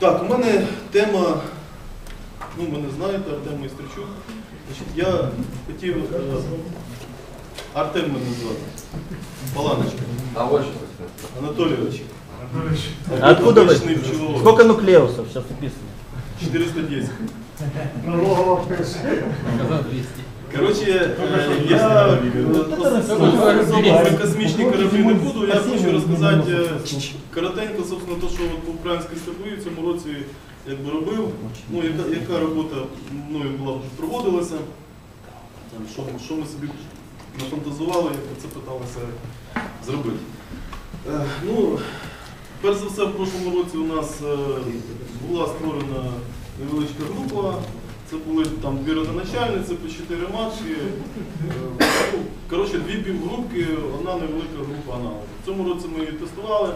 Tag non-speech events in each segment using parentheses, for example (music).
Так, у мене тема, ну мене знаєте, Артем Майстерчук. Значить, я хотів. е, Артем мене звати. Паланочка. А отчество? Анатолійович. А откуда вы? Сколько нуклеусов сейчас описано? 410. Налогова пише. Сказал 200. Коротше, е, я е, про космічні кораблі не буду. Я хочу розказати е, коротенько, собственно, те, що от по українській степові в цьому році якби робив. Ну, яка, яка робота мною була проводилася, там, що, що ми собі нафантазували, як це питалися зробити. Е, ну, перш за все, в прошлому році у нас е, була створена невеличка група. Це були там дві родоначальниці по чотири матчі. Е, ну, Коротше, дві півгрупки, одна невелика група аналогів. В цьому році ми її тестували,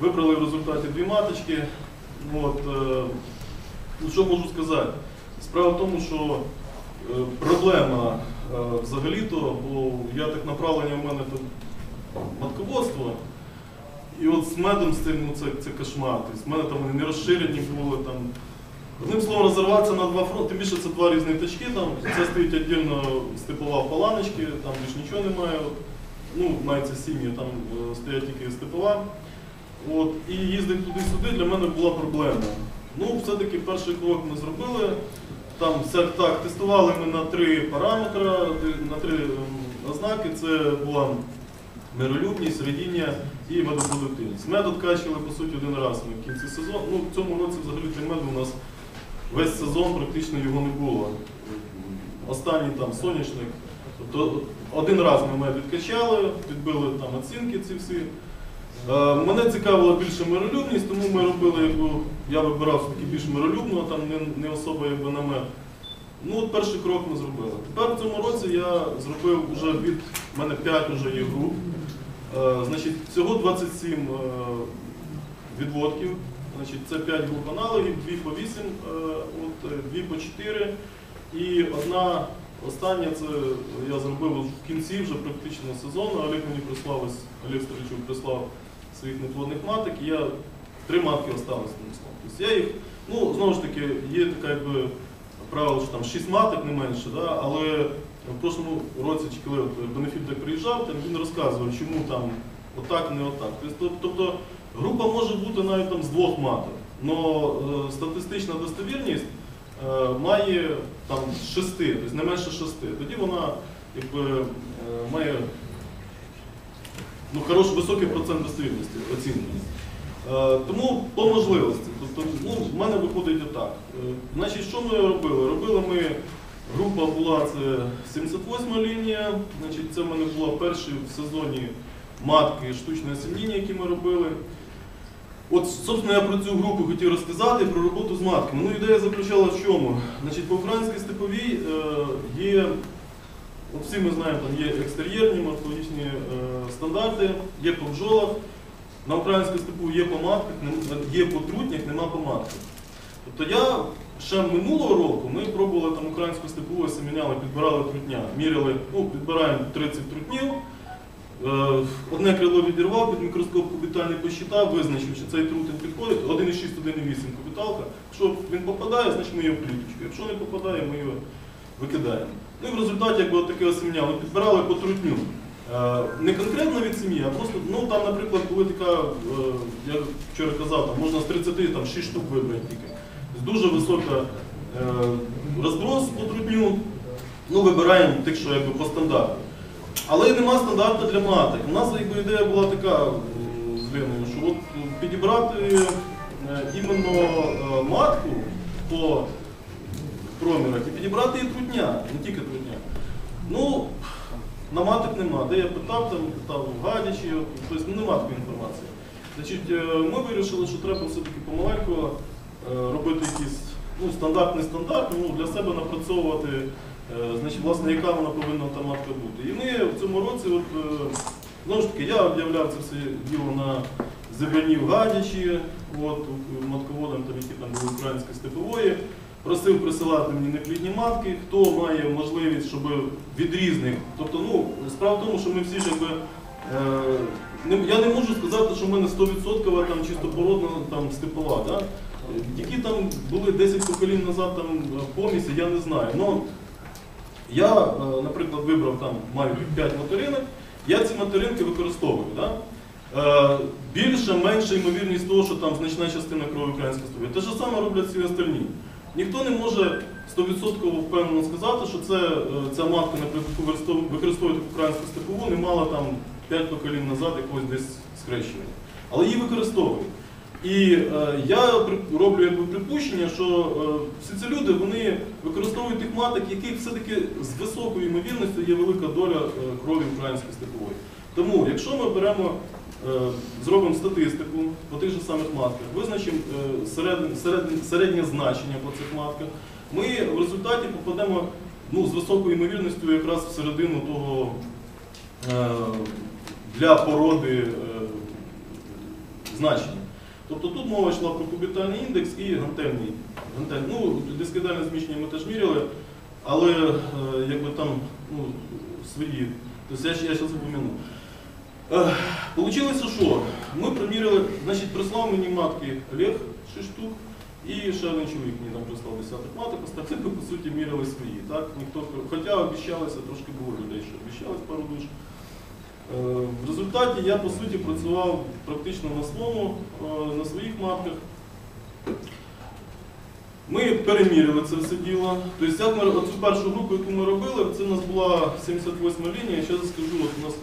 вибрали в результаті дві маточки. От, е, ну, що можу сказати? Справа в тому, що е, проблема взагалі-то, бо я так направлення в мене тут матководство. І от з медом з цим, ну це, це кошмар. Тобто, в мене там вони не розширені були там. Одним словом, розірватися на два фронти, тим більше це два різні точки, там, це стоїть віддільно степова паланочки, там більш нічого немає. От, ну, мається сім'ї, там е, стоять тільки степова. От, і їздити туди-сюди для мене була проблема. Ну, все-таки перший крок ми зробили. Там так, тестували ми на три параметри, на три ем, ознаки. Це була миролюбність, радіння і медопродуктивність. Мед откачували, по суті, один раз ми в кінці сезону. Ну, в цьому році взагалі меду у нас весь сезон практично його не було. Останній там соняшник. Тобто один раз ми мед відкачали, підбили там оцінки ці всі. Е, Мене цікавила більше миролюбність, тому ми робили, якби, я вибирав все-таки більш миролюбного, там не, не особо якби, на мед. Ну, от перший крок ми зробили. Тепер в цьому році я зробив вже від в мене 5 вже є груп. Е, значить, всього 27 е, відводків. Значить, це 5 груп аналогів, 2 по 8, е, от, е, 2 по 4. І одна остання, це я зробив в кінці вже практично сезону. Олег мені прислав, Олег Стрільчук прислав своїх неплодних маток, і я три матки осталось. Тобто я їх, ну, знову ж таки, є така якби правило, що там 6 маток не менше, да? але в прошлому році, коли Бенефіт так приїжджав, там він розказував, чому там отак, не отак. Тобто, тобто група може бути навіть там з двох маток, але статистична достовірність е, має там шести, тобто не менше шести. Тоді вона якби, е, має ну, хороший високий процент достовірності оцінювання. Е, Тому по можливості. Тобто, ну, в мене виходить отак. Значить, що ми робили? Робили ми, група була це 78 лінія, значить, це в мене була перші в сезоні матки штучне осініння, які ми робили. От, собственно, я про цю групу хотів розказати про роботу з матками. Ну, ідея заключала в чому? Значить, по українській степовій е, є, от всі ми знаємо, там є екстер'єрні морфологічні е, стандарти, є по бджолах. На українську степу є по матках, є по трутнях, нема по матках. Тобто я ще минулого року ми пробували там українську степову, осеміняли, підбирали трутня. Міряли, ну, підбираємо 30 трутнів. Е, Одне крило відірвав, під мікроскоп кубітальний посчитав, визначив, що цей трутень підходить, 1,6, 1,8 кубіталка. Якщо він попадає, значить ми його в кліточку. Якщо не попадає, ми його викидаємо. Ну і в результаті якби таке осеміняли, підбирали по трутню. Е, Не конкретно від сім'ї, а просто, ну там, наприклад, була така, е, я вчора казав, там можна з 30 там, 6 штук вибрати тільки. Дуже висока е, розброс по трутню, ну вибираємо тих, що якби по стандарту. Але нема стандарту для маток. У нас якби, ідея була така е, з Леною, що от підібрати е, іменно е, матку по промірах і підібрати і трутня, не тільки трутня. Ну, на маток нема. Де я питав, там питав Гадячі, тобто нема такої інформації. Значить, ми вирішили, що треба все-таки помаленьку робити якийсь ну, стандартний стандарт, ну, для себе напрацьовувати, значить, власне, яка вона повинна та матка бути. І ми в цьому році, от, е, знову ж таки, я об'являв це все діло на зебрані в Гадячі, от, матководам, там, які там були української степової. Просив присилати мені неплідні матки, хто має можливість, щоб від різних. Тобто, ну, справа в тому, що ми всі якби. Е, я не можу сказати, що в мене 100% там чисто породна там, степова. Да? Які там були 10 поколінь назад там е, помісі, я не знаю. Ну, я, е, наприклад, вибрав там, маю 5 материнок, я ці материнки використовую. Да? Е, Більша, менша ймовірність того, що там значна частина крові української стові. Те ж саме роблять всі остальні. Ніхто не може 100% впевнено сказати, що це, е, ця матка, наприклад, використовує українську степову, не мала там 5 поколінь назад якогось десь скрещення. Але її використовують. І е, я роблю якби припущення, що е, всі ці люди вони використовують тих маток, яких все-таки з високою ймовірністю є велика доля е, крові української степової. Тому, якщо ми беремо, зробимо статистику по тих же самих матках, визначимо середнє, середнє, середнє значення по цих матках, ми в результаті попадемо ну, з високою ймовірністю якраз в середину того для породи значення. Тобто тут мова йшла про кубітальний індекс і гантельний. гантель. Ну, дискидальне зміщення ми теж міряли, але е, якби там ну, свої. Тобто я, я зараз упомяну. Е, Получилося, що ми приміряли, значить, прислав мені матки Олег 6 штук, і ще один чоловік мені там прислав десяток маток, остальні, по суті, міряли свої. Так? Ніхто, хоча обіщалося, трошки було людей, що обіщалось пару душ. Е, В результаті я по суті працював практично на своєму, е, на своїх матках. Ми переміряли це все діло. Тобто, як оцю першу групу, яку ми робили, це у нас була 78 лінія. Зараз скажу, от у нас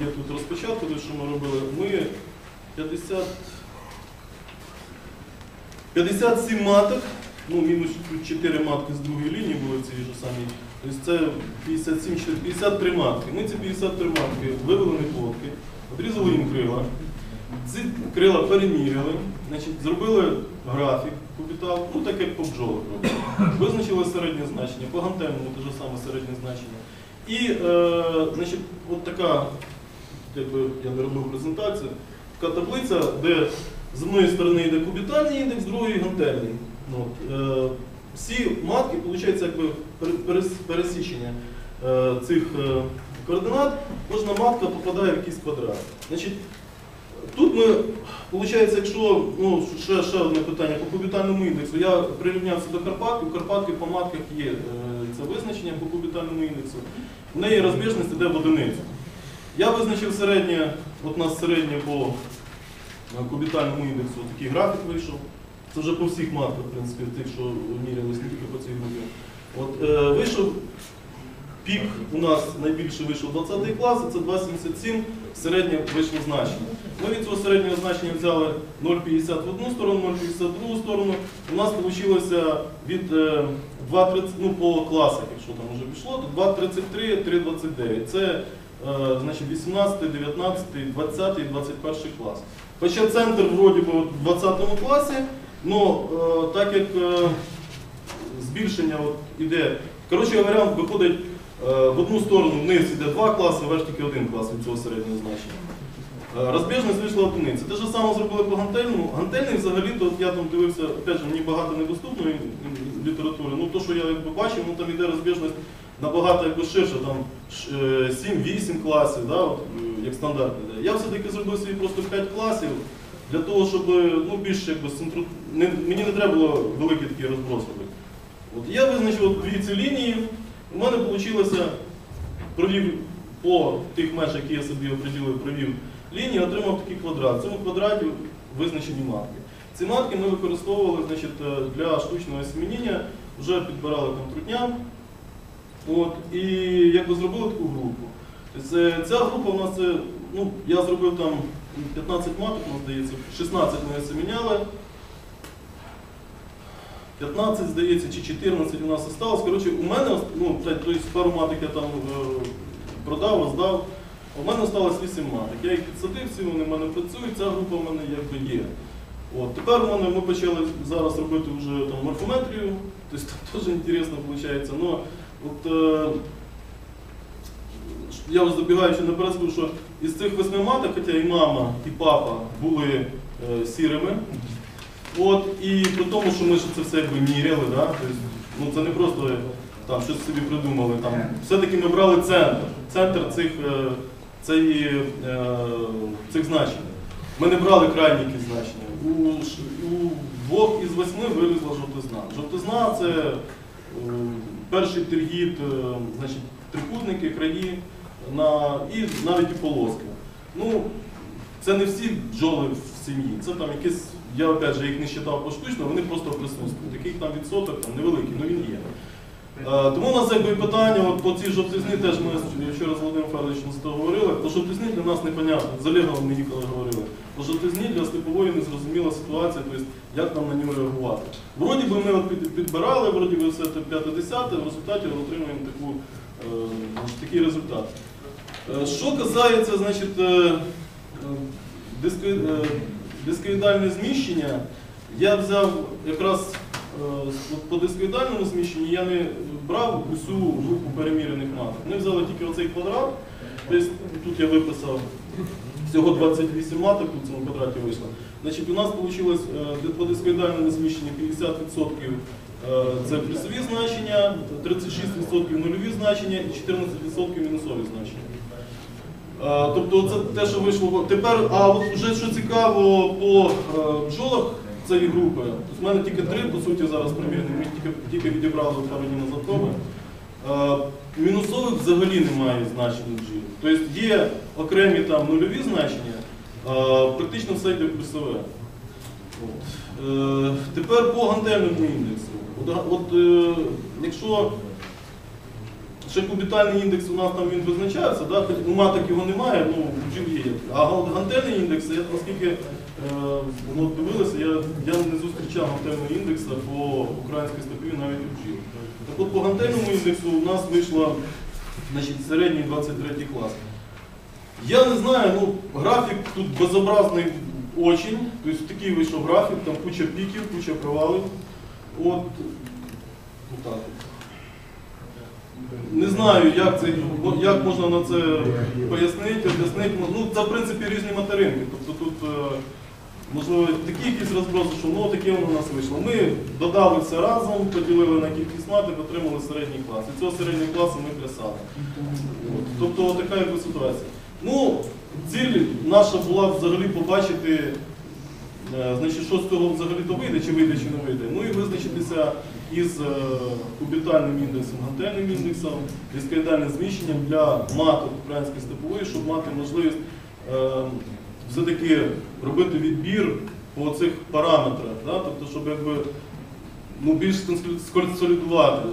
є тут розпочатку, що ми робили. Ми 50, 57 маток, ну мінус 4 матки з другої лінії були в цій ж самій. Тобто це 57, 4, 53 матки. Ми ці 53 матки вивели на плотки, обрізали їм крила. Ці крила переміряли, значить, зробили графік капітал, ну так як по бджолах. Визначили середнє значення, по гантельному те ж саме середнє значення. І е, значить, от така, якби я не робив презентацію, така таблиця, де з однієї сторони йде кубітальний індекс, з другої гантельний. Ну, от, е, всі матки, виходить, якби пересічення е, цих е, координат, кожна матка попадає в якийсь квадрат. Значить, Тут ми, виходить, якщо ну, ще, ще одне питання по кубітальному індексу, я прирівнявся до Карпатки, у Карпатки по матках є е, це визначення по кубітальному індексу. В неї розбіжність йде в одиницю. Я визначив середнє, от у нас середнє по кубітальному індексу, такий графік вийшов. Це вже по всіх матках, в принципі, тих, що мірялись, не тільки по цій групі. От, е, вийшов пік у нас найбільше вийшов 20 клас, це 2,77 середнє вийшло значення. Ми від цього середнього значення взяли 0,50 в одну сторону, 0,50 в другу сторону. У нас вийшло від е, 2,30, ну по класах, якщо там вже пішло, то 2,33, 3,29. Це е, значить 18, 19, 20 і 21 клас. Хоча центр вроді би в 20 класі, але так як е, збільшення от іде, коротше говоря, виходить е, в одну сторону вниз іде два класи, вверх тільки один клас від цього середнього значення. Е, Розбіжність вийшла одиниця. Те ж саме зробили по гантельному. Гантельний взагалі, то я там дивився, опять мені багато недоступної літератури. Ну то, що я якби бачив, ну там іде розбіжність набагато якби ширше, там е, 7-8 класів, да, от, е, як стандарт. Я все-таки зробив собі просто 5 класів для того, щоб ну, більше якби, центру... не, мені не треба було великий такий розброс робити. От я визначив дві ці лінії. У мене вийшло провів по тих межах, які я собі оприділив, провів лінії, отримав такий квадрат. В цьому квадраті визначені матки. Ці матки ми використовували значить, е, для штучного осемінення, вже підбирали там трутня. От, і якби зробили таку групу. Тобто, е, ця група у нас, е, ну, я зробив там 15 маток, у нас здається, 16 ми осеміняли. 15, здається, чи 14 у нас осталось. Коротше, у мене ну, пару маток я там е, продав, роздав. У мене осталось 8 маток. Я їх підсадив, всі вони в мене працюють, ця група в мене якби є. От, тепер мене ми почали зараз робити вже там морфометрію, тобто (laughs) теж інтересно виходить. Но, от, е, я вже забігаючи наперед, скажу, що із цих восьми маток, хоча і мама, і папа були е, сірими, От, і при тому, що ми ж це все якби міряли, да? тобто, ну, це не просто там, щось собі придумали. Там. Все-таки ми брали центр, центр цих, е, цієї, е, цих значень. Ми не брали крайні якісь значення. У, у двох із восьми вилізла жовтизна. Жовтизна це е, перший тергіт, е, значить, трикутники, краї на, і навіть і полоски. Ну, це не всі бджоли в сім'ї, це там якісь, я опять же їх не вважав поштучно, вони просто присутствують. Який там відсоток, там невеликий, але він є. Е, Тому у нас якби питання от по цій жовтизні теж ми вчора з Володимиром Федоровичем з того говорили. По жовтизні для нас непонятно. З Олегом ми ніколи говорили. По жовтизні для степової незрозуміла ситуація, тобто як нам на нього реагувати. Вроді би ми от підбирали, вроді би все те 5-10, в результаті отримуємо таку, такий результат. Е, Що касається, значить, е, е, диско- е, дискоїдальне зміщення, я взяв якраз е, по дискоїдальному зміщенню я не брав усю групу перемірених маток. Ми взяли тільки оцей квадрат, тут я виписав всього 28 маток у цьому квадраті вийшло. Значить, у нас вийшло по дискоїдальному зміщенню 50% е, це плюсові значення, 36% нульові значення і 14% мінусові значення. Е, Тобто це те, що вийшло. Тепер, а от вже що цікаво по е, бджолах цієї групи, в мене тільки три, по суті, зараз примірні, ми тільки, тільки відібрали пару днів назад. Е, Мінусових взагалі немає значень бджіл. Тобто є окремі там нульові значення, практично все йде плюсове. Е, Тепер по гантельному індексу. От, от, е, якщо ще кубітальний індекс у нас там він визначається, да? у маток його немає, ну бджіл є. А гантельний індекс, я наскільки е, ну, дивилися, я, я не зустрічав гантельного індексу по українській степові навіть у бджіл. Так от по гантельному індексу у нас вийшло значить, середній 23 клас. Я не знаю, ну графік тут безобразний очень. Тобто такий вийшов графік, там куча піків, куча провалів. От, отак. от. Не знаю, як, це, як можна на це пояснити, об'яснити. Ну, це в принципі різні материнки. Тобто тут, е, можливо, такі якісь розброси, що ну таке воно у нас вийшло. Ми додали все разом, поділили на кількість маток, отримали середній клас. І цього середнього класу ми плясали. Тобто така якби ситуація. Ну, ціль наша була взагалі побачити, значить, що з цього взагалі то вийде, чи вийде, чи не вийде. Ну і визначитися із е, кубітальним індексом, гантельним індексом, дискоїдальним зміщенням для маток української степової, щоб мати можливість е, все-таки робити відбір по цих параметрах. Да? Тобто, щоб якби, ну, більш сконсолідувати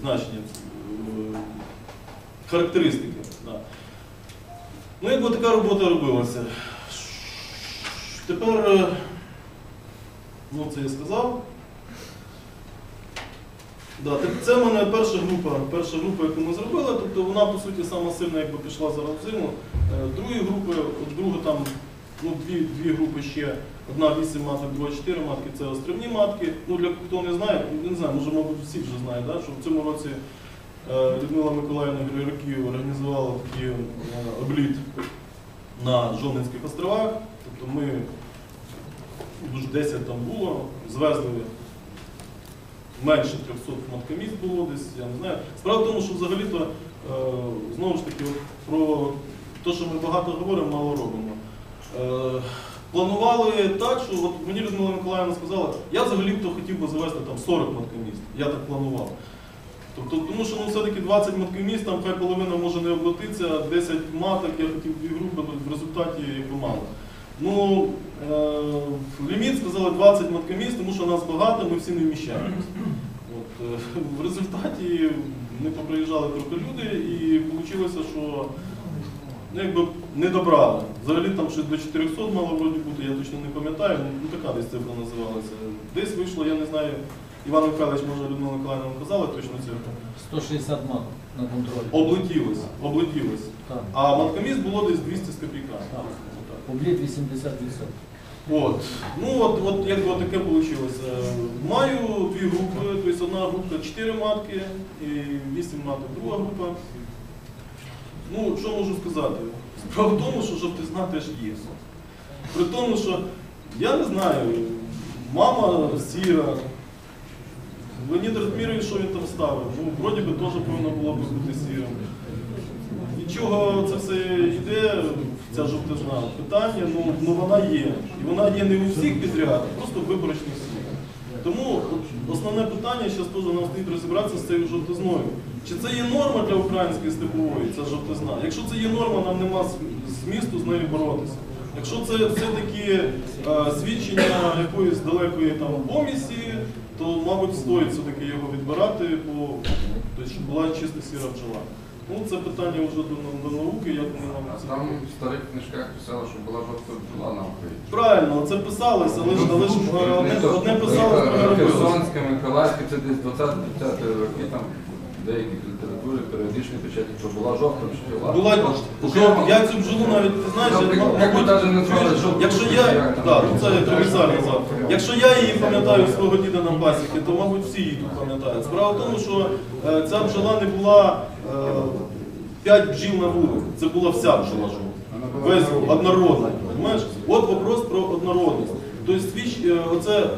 значення е, характеристики. Да. Ну, якби така робота робилася. Тепер, е, ну це я сказав. Да, це в мене перша група, перша група, яку ми зробили, тобто вона по суті сама сильна, якби пішла зараз в зиму. Е, Другі групи, друга там, ну дві, дві групи ще, одна 8 маток, друга 4 матки, це острівні матки. Ну для хто не знає, не знаю, може, мабуть, всі вже знають, да, що в цьому році е, Людмила Миколаївна Григорюків організувала такий е, обліт на Жовнинських островах. Тобто ми дуже 10 там було, звезли менше 300 маткоміст було десь, я не знаю. Справа в тому, що взагалі-то е, знову ж таки про те, що ми багато говоримо, мало робимо. Е, планували так, що от мені Людмила Миколаївна сказала, я взагалі то хотів би завести там 40 маткоміст. Я так планував. Тобто, тому що ну, все-таки 20 маткоміст, там хай половина може не облатитися, 10 маток, я хотів дві групи, ну, в результаті якби мало. Ну, е, ліміт сказали 20 маткоміст, тому що нас багато, ми всі не вміщаємося. От, е, в результаті ми поприїжджали трохи люди і вийшло, що ну, якби не добрали. Взагалі там щось до 400 мало вроді бути, я точно не пам'ятаю, ну така десь цифра називалася. Десь вийшло, я не знаю, Іван Михайлович, може Людмила Миколаївна вам казала точно цифру. 160 маток на контролі. Облетілось, облетілось. Так. А маткоміст було десь 200 з копійками. Так. Обліт 80%. От. Ну от, от як от таке вийшло. Маю дві групи, тобто одна група 4 матки і 8 маток друга група. Ну, що можу сказати? Справа в тому, що жовтизна теж є. При тому, що я не знаю, мама сіра, Леонід Радмірович, що він там ставив? Ну, вроді би теж повинно було б бути сірим. Від чого це все йде, ця жовтизна? Питання, ну, ну вона є. І вона є не у всіх підрядах, просто в виборочних сім'ях. Тому основне питання, що теж нам слід розібратися з цією жовтизною. Чи це є норма для української степової, ця жовтизна? Якщо це є норма, нам нема змісту з нею боротися. Якщо це все-таки е, свідчення якоїсь далекої там помісі, то, мабуть, стоїть все-таки його відбирати, по, тобто, щоб була чиста сіра бджола. Ну, це питання вже до, до науки, як вони нам це. там в старих книжках писало, що була жовта бджола на Україні. Правильно, це писалося, але ж, але ж е, одне, одне писалось, друге робилося. Херсонська, Миколаївська, це десь 20-30 роки, там в деяких літературі періодично печать, що була жовта бджола. Була жов- я цю бджолу навіть не Там, я, як- як ви навіть назвали жовту якщо я, да, ну це тривісар назвав. Якщо я її пам'ятаю свого діда на пасіки, то мабуть всі її тут пам'ятають. Справа в тому, що е, ця бджола не була е, 5 бджіл на вулиці, це була вся бджола жовта. Весь однородна, розумієш? От вопрос про однородність. Тобто свіч, е, оце е,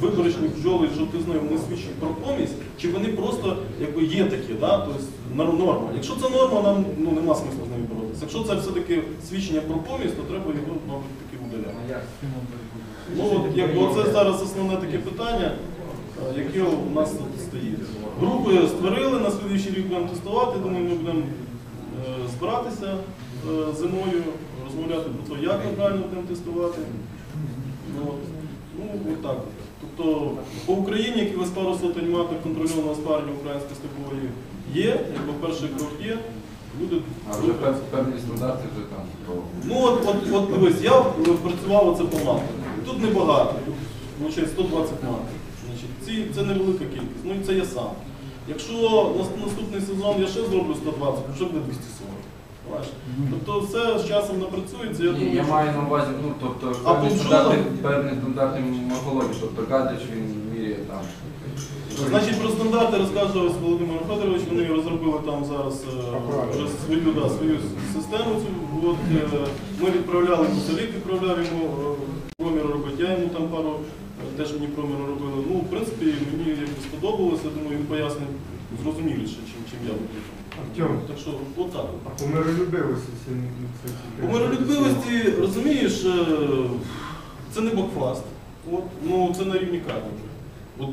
виборочні бджоли з жовтизною, вони свідчать про помість, чи вони просто якби є такі, да? тобто норма. Якщо це норма, нам ну, нема смислу з нею боротися. Якщо це все-таки свідчення про помість, то треба його, мабуть, таки удаляти. Ну, от, якби оце зараз основне таке питання, е, яке у нас тут стоїть. Групи створили, на слідуючий рік будемо тестувати, думаю, ми будемо е, збиратися е, зимою, розмовляти про те, як ми правильно будемо тестувати. Ну, от. Ну, от так. Тобто по Україні якихось пару сотень маток контрольованого спарення української степової є, якби перший крок є. Люди А вже певні стандарти вже там. Ну от, от, от дивись, я працював оце по матах. Тут небагато, тут виходить 120 маток. Це невелика кількість, ну і це я сам. Якщо наступний сезон я ще зроблю 120, то вже буде 240. Бачиш? Тобто все з часом напрацюється, я Ні, думаю, я що- маю на увазі, ну, тобто, А певні по стандарти, бджолам? певні стандарти морфології, тобто Гадич він міряє там. Значить, про стандарти розкаже ось Володимир Федорович, вони розробили там зараз е, вже свою, да, свою систему. Цю. От, е, ми відправляли, Кусалік відправляв йому е, проміри робити, я йому там пару теж мені проміри робили. Ну, в принципі, мені якби сподобалося, думаю, він пояснив зрозуміліше, чим, чим я буду. Артем, Так що, отак. от. а по миролюбивості це це У миролюбивості, розумієш, е, це не бокфаст. От, ну, це на рівні карніка. От,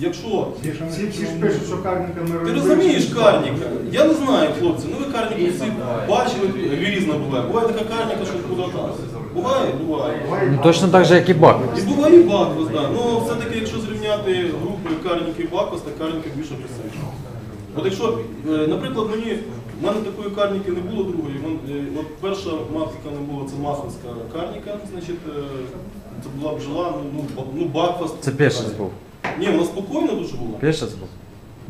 якщо Всі, всі ж пишуть, що карніка Ти розумієш карніка? Я не знаю, хлопці, ну ви карніку всі бачили, різна буває. Буває така карніка, що куди там. Буває, буває. Ну, точно так же, як і бак. І буває і баквас, да. Ну все-таки, якщо зрівняти групи карніки і баквас, то карніка більш агресивна. От якщо, е, наприклад, мені, в мене такої карніки не було другої. Е, От перша матка не була, це маховська карніка, значить, е, це була бджола, ну, ну, ба- ну баквас. Це пешець був. Ні, вона спокійна дуже була. Пешець був.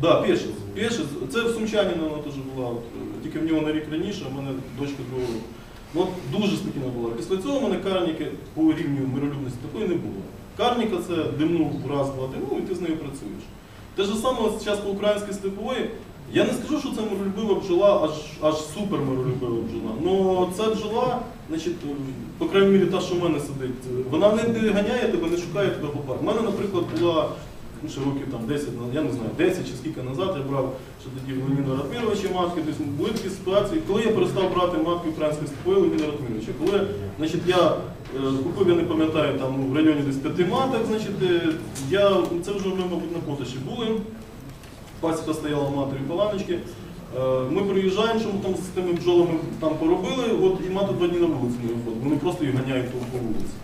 Да, Пешець. Пешець. Це в Сумчанина вона теж була. От, тільки в нього на рік раніше, а в мене дочка другого року. Ну, от дуже спокійна була. Після цього в мене карніки по рівню миролюбності такої не було. Карніка це димнув раз, два, три, ну і ти з нею працюєш. Те ж саме зараз по українській степової. Я не скажу, що це миролюбива бджола, аж, аж супер миролюбива бджола. Ну ця бджола, значить, по крайній мірі та, що в мене сидить, вона не ганяє тебе, не шукає тебе по пару. У мене, наприклад, була ну, ще років там 10, я не знаю, 10 чи скільки назад я брав ще тоді Леоніда Ратміровича матки, тобто були такі ситуації, коли я перестав брати матки української степої Леоніда Ратміровича, коли значить, я е, купив, я не пам'ятаю, там ну, в районі десь п'яти маток, значить, е, я, це вже ми, мабуть, на поташі були, пасіка стояла матері паланочки, Е, ми приїжджаємо, що ми там з тими бджолами там поробили, от і мати два дні на вулицю не виходить, вони просто їх ганяють по по вулиці.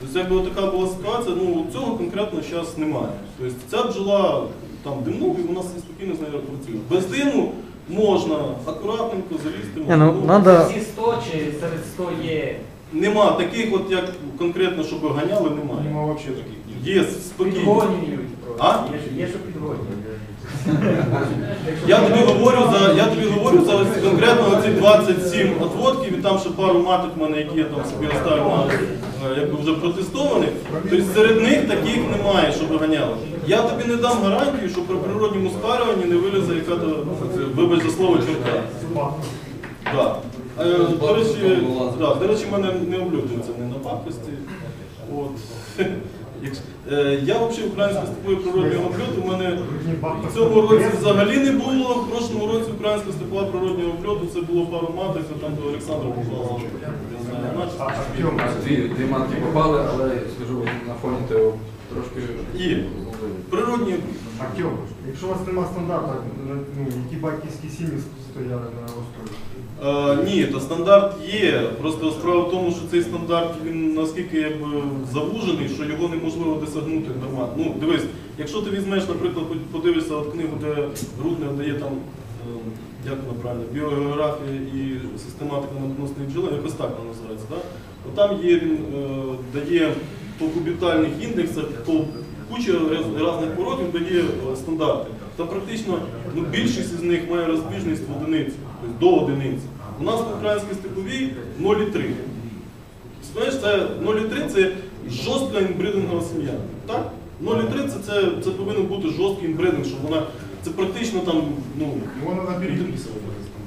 Тобто, якби така була ситуація, ну цього конкретно зараз немає. Тобто ця бджола там димнув, і вона спокійно з нею працює. Без диму можна акуратненько залізти. Ні, ну, надо... Всі 100 чи серед 100 є. Нема таких, от як конкретно, щоб ганяли, немає. Нема взагалі таких. Є спокійно. Підгонюють просто. А? Є, є що підгонюють. Я тобі говорю за я тобі говорю за ось конкретно ці 27 отводків і там ще пару маток в мене, які я там собі оставив на е, якби вже протестованих. Тобто серед них таких немає, щоб ганяли. Я тобі не дам гарантію, що при природньому спарюванні не вилізе яка то вибач за слово чорта. Да. Е, До речі, да, до речі, мене не облюдується не на пакості. От. Е, Я взагалі українською степовою природнього обльоту, у мене в цьому році взагалі не було. В прошлому році українська степова природнього обльоту це було пару маток, а там до Олександра попало. А Дві, дві матки попали, але я скажу на фоні того трошки Є. Природні Артем, якщо у вас нема стандарту, ну, які батьківські сім'ї стояли на острові? Ні, то стандарт є. Просто справа в тому, що цей стандарт він наскільки якби завужений, що його неможливо досягнути нормально. Ну, дивись, якщо ти візьмеш, наприклад, подивишся от книгу, де Руднев дає там, е, як вона правильно, біогеографія і систематика надносної бджоли, якось так вона називається, так? От там є, він е, дає по кубітальних індексах, по раз- різних пород він дає е, стандарти. Та практично ну, більшість із них має розбіжність в одиниці, тобто до одиниці. У нас в українській степовій 0,3. Знаєш, це 0,3 це жорстка інбридингова сім'я. Так? 0,3 це, це, це повинен бути жорсткий інбридинг, щоб вона. Це практично там, ну, Воно на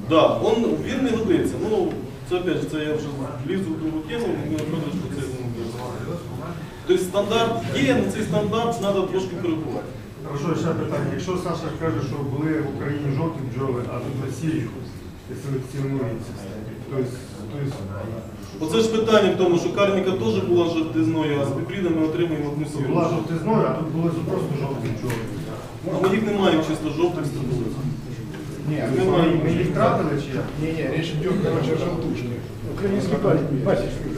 Да, он, він не годиться. Ну, це опять же, це я вже лізу в другу тему, не напевно, що це не годиться. Тобто стандарт є, але цей стандарт треба трошки коригувати. Хорошо, ще питання. Якщо Саша каже, що були в Україні жовті бджоли, а тут Росії. Тобто, Оце ж питання в тому, що карніка теж була жовтизною, а з біпріда ми отримуємо одну Тут була жовтизною, а тут були просто жовті бджоли. А ми їх не маємо чисто жовтих стеблиць. Ні, Немає. ми їх втратили чи як? Не, не, речь идет, короче, о желтушке. Украинский.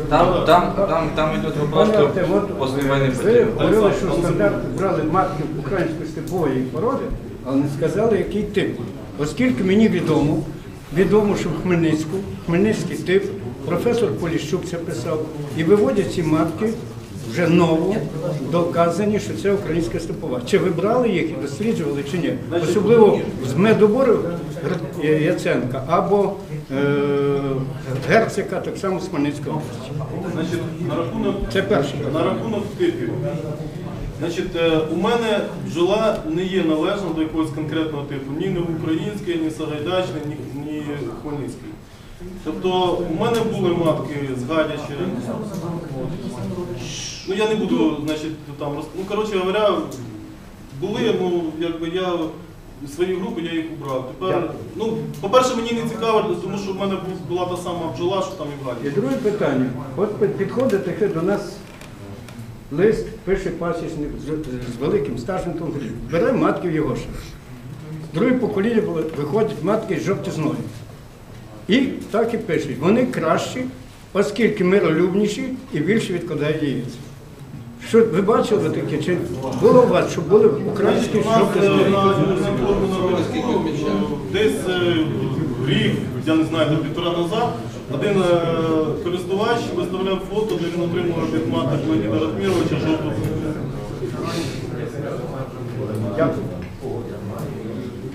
Там, там, там, там йде вопрос, що після війни ви потрібно. говорили, що стандарт брали матки української степової породи, але не сказали, який тип. Оскільки мені відомо, відомо, що в Хмельницьку, Хмельницький тип, професор Поліщук це писав, і виводять ці матки вже ново доказані, що це українська степова. Чи ви брали їх і досліджували, чи ні? Особливо з медобору Яценка або е, Герцика, так само з рахунок, Це перший. на рахунок типів. Значить, е, у мене бджола не є належна до якогось конкретного типу, ні не української, ні Сагайдачної, ні, ні Хмельницької. Тобто у мене були матки з Гадяча. От. Ну я не буду, значить, там роз... Ну, коротше говоря, були, ну, якби я свої групи я їх убрав. Тепер, ну, по-перше, мені не цікаво, тому що в мене була та сама бджола, що там і в І друге питання. От таке до нас лист, пише пасічник з, великим стажем там бере матки в його ще. Друге покоління виходять матки з жовтизною. І так і пишуть, вони кращі, оскільки миролюбніші і більше відкладають яєць. Що ви бачили таке? Чи було у вас, що були українські Раду десь е, рік, я не знаю, до півтора назад, один е, користувач виставляв фото, де він отримував від маток Леоніда Ратміровича жовту.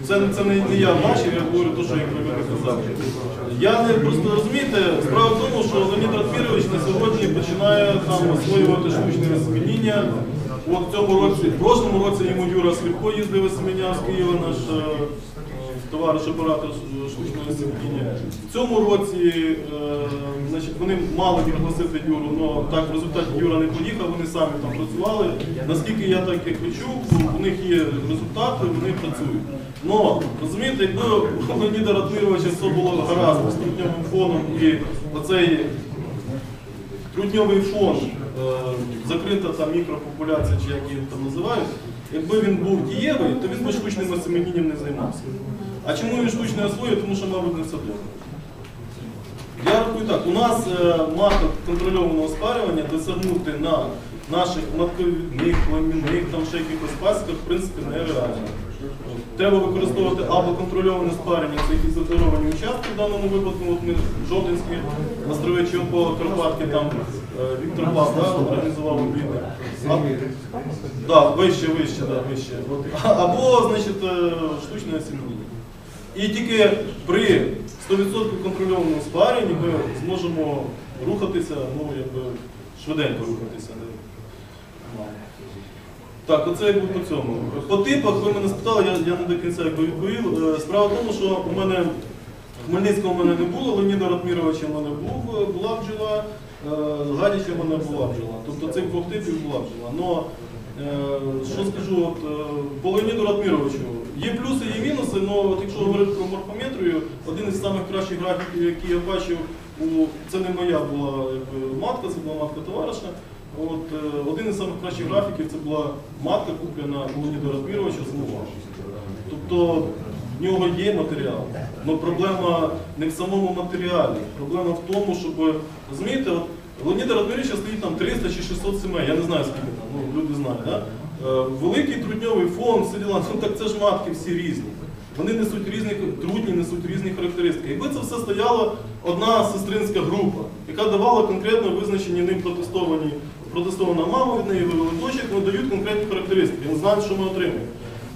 Це, це не, не я бачив, я говорю те, що як ви казали. Я не просто розумієте, справа в тому, що Леонід Ратмірович на сьогодні починає там освоювати штучне осеміння. От в цьому році, в прошлому році йому Юра Сліпко їздив з Києва, наш е, товариш оператор штучного осеміння. В цьому році е, значить, вони мали пригласити Юру, але так в результаті Юра не поїхав, вони самі там працювали. Наскільки я так як відчув, у них є результати, вони працюють. Но, розумієте, якби у Леоніда Ратмировича все було гаразд з трутньовим фоном і оцей трутньовий фон, е, закрита там мікропопуляція, чи як її там називають, якби він був дієвий, то він би штучним осеменінням не займався. А чому він штучне освоює? Тому що, мабуть, не все добре. Я рахую так, у нас е, маток контрольованого спарювання досягнути на наших матковідних, пламінних, там ще якихось пасіках, в принципі, нереально. Треба використовувати або контрольоване спарення, це якісь задоровані участки в даному випадку, от ми Жовтинські острови чи по Карпатки, там е, Віктор Пас да, організував обіди. А- Да, вище, вище, да, вище. Або, значить, е, штучне осіння. І тільки при 100% контрольованому спаренні ми зможемо рухатися, ну, якби швиденько рухатися. Так, оце якби по цьому. По типах ви мене спитали, я, я не до кінця якби відповів. Е, Справа в тому, що у мене Хмельницького в мене не було, Леоніда Ратміровича в мене був, е, була бджола, е, Гадяча в мене була бджола. Тобто цих двох типів була бджола. Но, е, що скажу, от, по Леоніду Ратміровичу, є плюси, є мінуси, але якщо говорити про морфометрію, один із самих кращих графіків, які я бачив, це не моя була матка, це була матка товариша. Е, один із самих кращих графіків це була матка куплена у Леоніда Радміровича зимова. Тобто в нього є матеріал. Але проблема не в самому матеріалі. Проблема в тому, щоб розумієте, Леоніда Радмировича стоїть там 300 чи 600 сімей, я не знаю скільки там, ну люди знають. Да? Е, Великий трудньовий фонд, все діла, ну так це ж матки всі різні. Вони несуть різні трудні, несуть різні характеристики. Якби це все стояла одна сестринська група, яка давала конкретно визначені ним протестовані, протестована мама від неї вивели дочок, вони дають конкретні характеристики. Вони знають, що ми отримуємо.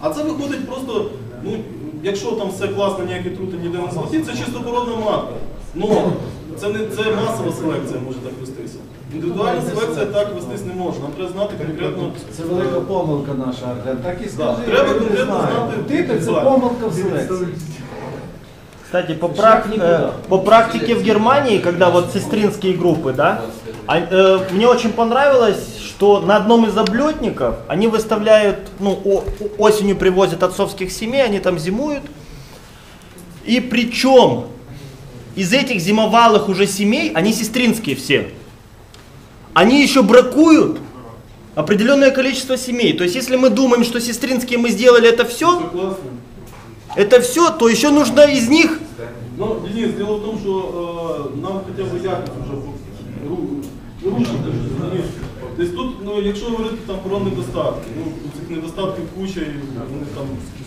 А це виходить просто, ну, якщо там все класно, ніякі трути ніде не золоті, це чистобородна матка. Ну, це не це масова селекція може так вестися. Індивідуальна селекція так вестись не може. Нам треба знати конкретно. Це велика помилка наша, Артем. Так і скажи. Треба я не конкретно знаю. знати Типи це індивідуально. помилка в селекції. Кстати, по, Шаг прак- никуда. э, по практике в Германии, когда вот сестринские группы, да, а- э, мне очень понравилось, что на одном из облетников они выставляют, ну, о- осенью привозят отцовских семей, они там зимуют. И причем из этих зимовалых уже семей, они сестринские все, они еще бракуют определенное количество семей. То есть, если мы думаем, что сестринские мы сделали это все, Це класно. это все, то еще нужно из них Ну, Денис, дело в том, что э, нам хотя бы якось вже ру- рушити. розумієш? Тобто тут, ну, якщо говорити там про недостатки, ну, цих недостатків куча і вони там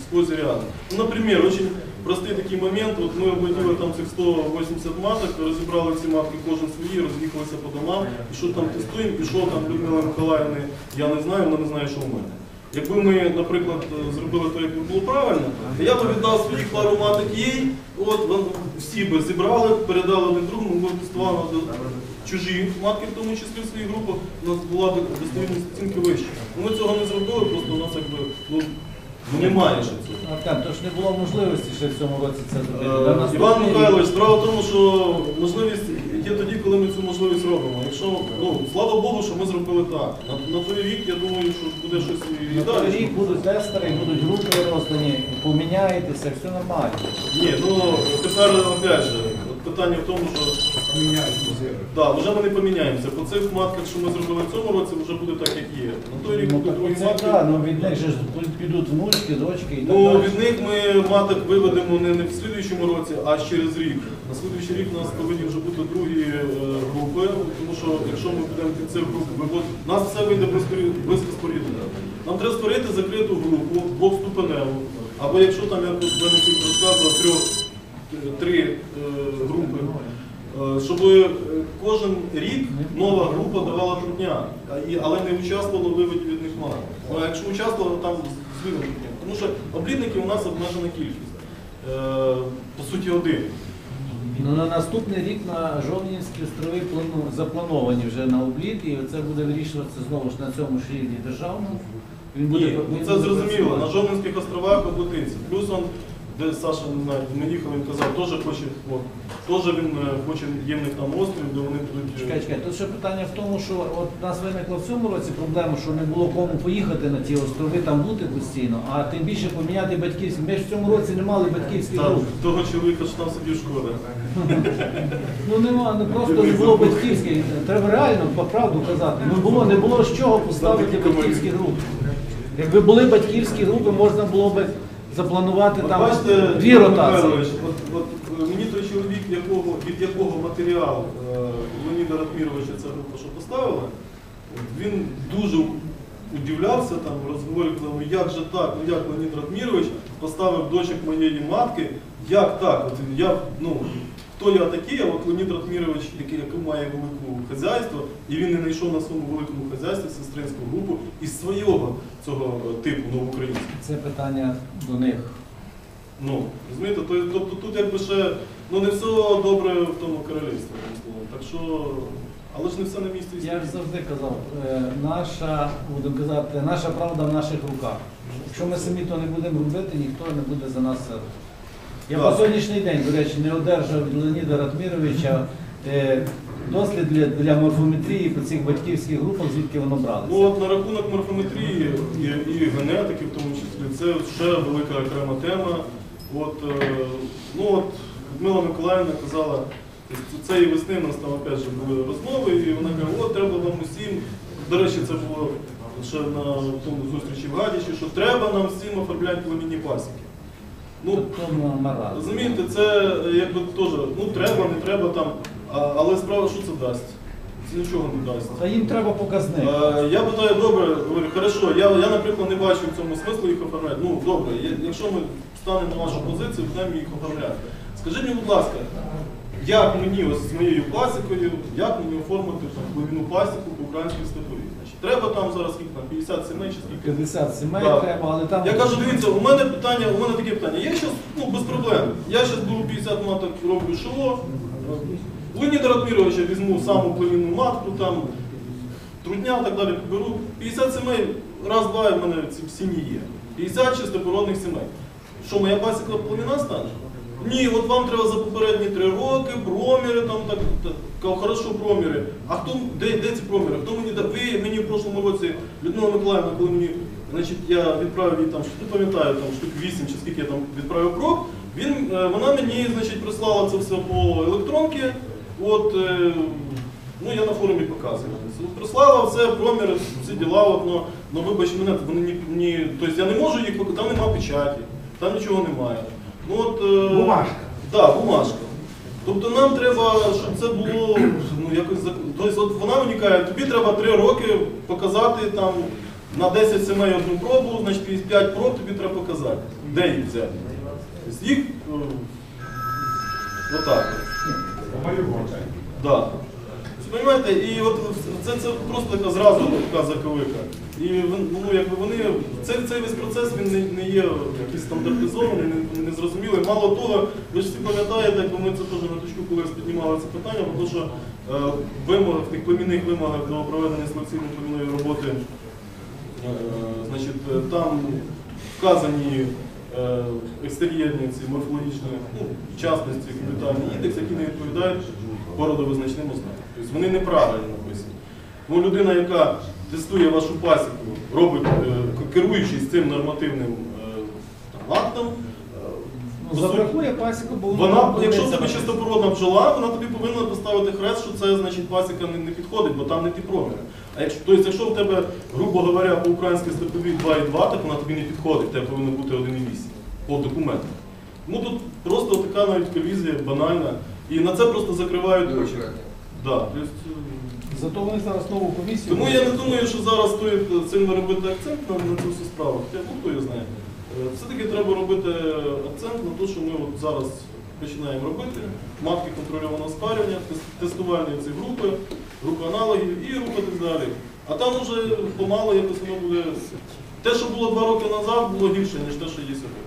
сквозь ряд. Ну, наприклад, очень простий такий момент, от ми облетіли там цих 180 маток, розібрали ці матки кожен свої, роз'їхалися по домам, і що там тестуємо, і що там Людмила Миколаївни, я не знаю, вона не знає, що в мене. Якби ми, наприклад, зробили так, як би було правильно, я б віддав своїх пару маток їй, от всі би зібрали, передали один другому, ми тестували чужі матки, в тому числі в своїх групах, у нас була достовірність оцінки вища. Ми цього не зробили, просто у нас якби ну, немає ще цього. Артем, то ж не було можливості ще в цьому році це зробити. Е, Іван Михайлович, справа в тому, що можливість є тоді, коли ми цю можливість робимо. Якщо, ну, слава Богу, що ми зробили так. На, на той рік, я думаю, що буде щось і На той далі. рік будуть тестери, будуть групи роздані, поміняєтеся, все нормально. Ні, ну тепер опять же, от питання в тому, що да, вже ми не поміняємося. По цих матках, що ми зробили в цьому році, вже буде так, як є. На той рік Ну, будуть другі матки. так, ну від них же ж підуть внучки, дочки і так Ну, далі. від них ми маток виведемо не, не в слідуючому році, а через рік. На слідуючий рік у нас повинні вже бути другі е, групи, тому що якщо ми будемо під цих груп виводити, у нас все вийде безпорі- безпорідно. Нам треба створити закриту групу, двохступеневу, або якщо там, як тут розказував, трьох, три е, групи. Е, Щоб е, кожен рік нова група давала трудня, але не участвувала в виводі від них мат. Ну, якщо участвувала, там з виводом. Тому що облідників у нас обмежена кількість. Е, По суті, один. Ну, на наступний рік на Жовнівські острови заплановані вже на обліт, і це буде вирішуватися знову ж на цьому ж рівні державному. Він буде, Ні, він це буде зрозуміло. працювати. На Жовнинських островах облетиться. Плюс он, де Саша не знаю, їхали, він казав, теж хоче, от, теж він е, хоче є в них там острів, де вони будуть. е, Чекай, чекай, тут ще питання в тому, що от у нас виникла в цьому році проблема, що не було кому поїхати на ті острови, там бути постійно, а тим більше поміняти батьківські. Ми ж в цьому році не мали батьківських Там, груп. того чоловіка, що там сидів шкода. Ну нема, не просто не було батьківських. Треба реально по правду казати. Не було, не було з чого поставити батьківські групи. Якби були батьківські групи, можна було би запланувати там дві ротації. Михайлович, От, от, е, мені той чоловік, якого, від якого матеріал е, Леоніда Ратміровича ця група що поставила, він дуже удивлявся там в розговорі, ну як же так, ну як Леонід Ратмірович поставив дочок моєї матки, як так? От я, ну, хто я такий, а от Леонід Ратмірович, який, який має велике хазяйство, і він не знайшов на своєму великому хазяйстві сестринську групу із свого цього типу новоукраїнського. Це питання до них. Ну, розумієте, тобто тут якби ще ну не все добре в тому королівстві, словом. Так що, але ж не все на місці Я ж завжди казав, е, наша, будемо казати, наша правда в наших руках. Якщо ми самі то не будемо робити, ніхто не буде за нас робити. Я Так. по сьогоднішній день, до речі, не одержав від Леоніда Ратміровича е, дослід для, для морфометрії по цих батьківських групах, звідки воно бралося. Ну от на рахунок морфометрії і, і генетики, в тому числі, це ще велика окрема тема. От, е, ну от Людмила Миколаївна казала, Тобто Цієї весни у нас там опять же були розмови, і вона каже, от треба вам усім. До речі, це було ще на тому зустрічі в Гадіші, що треба нам всім оформляти племінні пасіки. Ну, Тобто. Розумієте, це якби теж, ну треба, не треба там, а, але справа, що це дасть? Це нічого не дасть. Та їм треба показник. Е, Я питаю, добре, говорю, хорошо, я, я, наприклад, не бачу в цьому смислу їх оформляти. Ну, добре, я- якщо ми станемо на вашу позицію, будемо їх оформляти. Скажіть мені, будь ласка, як мені ось з моєю пасікою, як мені оформити там глибину пасіку по українській степові? Значить, треба там зараз скільки там, 50 сімей чи скільки? 50 сімей Так. треба, але там... Я кажу, дивіться, у мене питання, у мене таке питання. Я зараз, ну без проблем. Я зараз беру 50 маток, роблю шило. Леоніда Радміровича візьму саму племінну матку, там трудня і так далі. Беру 50 сімей, раз-два, в мене ці в сім'ї є. 50 чистопородних сімей. Що, моя пасіка племіна стане? Ні, от вам треба за попередні три роки, проміри, там так, так хорошо проміри. А хто де, де ці проміри? Хто мені дав? Ви мені в прошлому році, Людмила Миколаївна, коли мені, значить, я відправив їй там, не пам'ятаю, там штук 8 чи скільки я там відправив проб, він, е, вона мені, значить, прислала це все по електронці. От, е, ну я на форумі показую. Прислала все, проміри, всі діла, от, ну, ну вибач мене, вони ні, ні, тобто я не можу їх, там нема печаті, там нічого немає. Ну, от, е, Бумажка. Да, бумажка. Тобто нам треба, щоб це було ну, якось зак- Тобто от вона мені каже, тобі треба три роки показати там на 10 сімей одну пробу, значить 5 проб тобі треба показати. Де їх взяти? Тобто їх е, отак. Да. Понимаєте, і от це, це просто така зразу така заковика. І ну, якби вони, цей, цей весь процес він не, не є якийсь стандартизований, не, не зрозумілий. Мало того, ви ж всі пам'ятаєте, якби ми це теж на точку колись піднімали це питання, тому що е, вимоги, в тих племінних вимогах до проведення селекційно-племінної роботи, е, значить, е, там вказані е, екстер'єрні ці морфологічні, ну, частності капітальні індекс, які не відповідають породовизначним ознакам. Тобто вони неправильно написані. Ну, людина, яка тестує вашу пасіку, робить, е, керуючись цим нормативним е, там, актом, е, Ну, Забракує пасіку, бо вона, якщо в тебе чистопородна бджола, вона тобі повинна поставити хрест, що це значить пасіка не, не підходить, бо там не ті проміри. А якщо, тобто, якщо в тебе, грубо говоря, по українській степовій 2,2, так вона тобі не підходить, в тебе повинно бути 1,8 по документам. Ну тут просто така навіть колізія банальна. І на це просто закривають очі. Да, е, Зато вони зараз нову комісію. тому я не думаю, що зараз стоїть сильно робити акцент на, на цю всю справу. Хоча ну, хто його знає. Е, Все-таки треба робити акцент на те, що ми от зараз починаємо робити. Матки контрольованого спарювання, тес- тестувальні ці групи, групи аналогів і рухатись далі. А там уже помало якось воно буде. Те, що було два роки назад, було гірше, ніж те, що є сьогодні.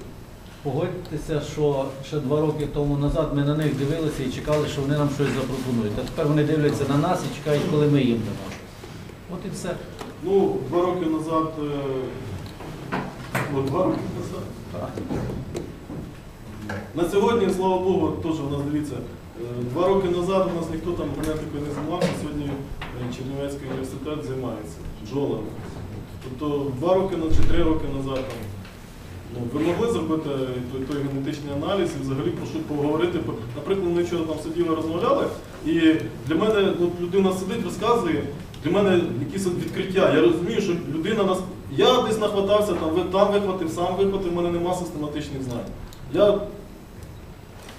Погодьтеся, що ще два роки тому назад ми на них дивилися і чекали, що вони нам щось запропонують. А тепер вони дивляться на нас і чекають, коли ми їм дамо. От і все. Ну, два роки назад. е, От, два роки назад. На сьогодні, слава Богу, теж у нас дивіться, е, два роки назад у нас ніхто там генетикою не займався, сьогодні е, Чернівецький університет займається бджолами. Тобто два роки чи три роки назад там, ну, ви могли зробити той, той генетичний аналіз і взагалі про що поговорити. Наприклад, ми вчора там сиділи, розмовляли, і для мене от людина сидить, розказує, для мене якісь відкриття. Я розумію, що людина нас. Я десь нахватався, там, там вихватив, сам вихватив, в мене немає систематичних знань. Я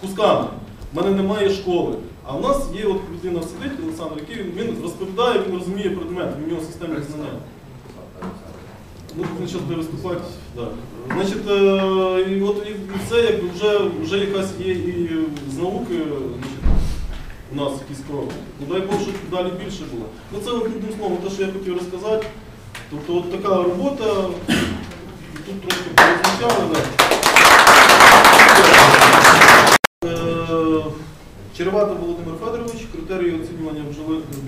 кусками. У мене немає школи. А в нас є от людина сидить, Олександр, який він, він розповідає, він розуміє предмет, в нього системні знання. Ну, буде виступати. Да. Значить, і от і це якби вже, вже якась є і з науки значить, у нас якісь кроки. Ну дай Бог, щоб далі більше було. Ну це одним словом, те, що я хотів розказати. Тобто от така робота, тут трошки порозмічали. Е, Червата Володимир Федорович, критерії оцінювання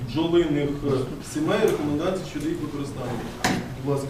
бджолиних е, сімей, рекомендацій щодо їх використання. Будь ласка.